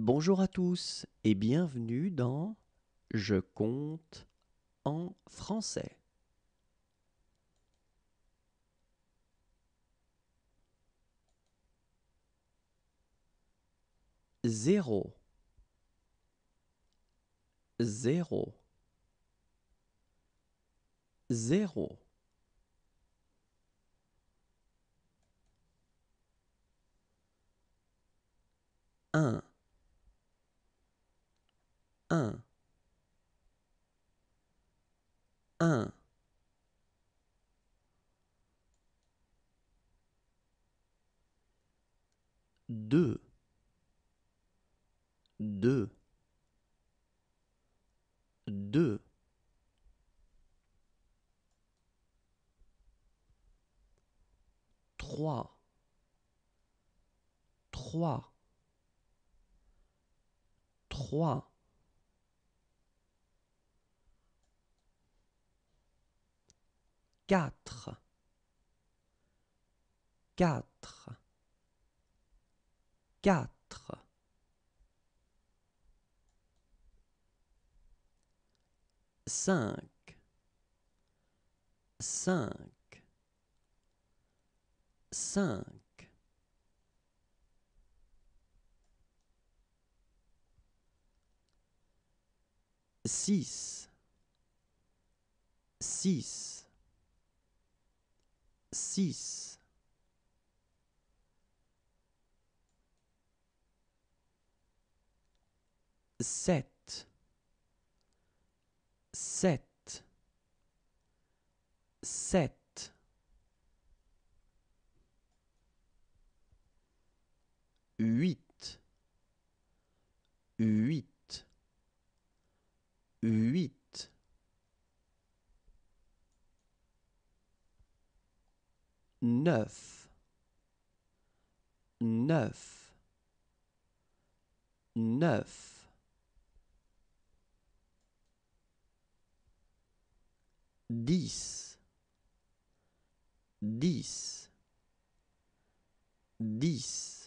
Bonjour à tous et bienvenue dans Je compte en français. Zéro. Zéro. Zéro. Un. Un. Un. Deux. Deux. Deux. Trois. Trois. Trois. Quatre. Quatre. Quatre. Cinq. Cinq. Cinq. Six. Six. Six. Sept. Sept. Sept. Huit. Huit. Huit. Neuf. Neuf. Neuf. Dix. Dix. Dix.